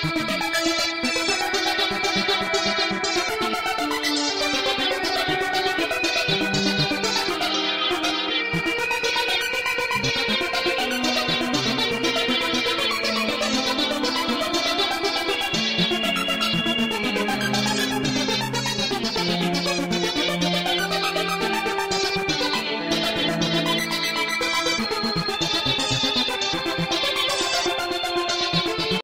Música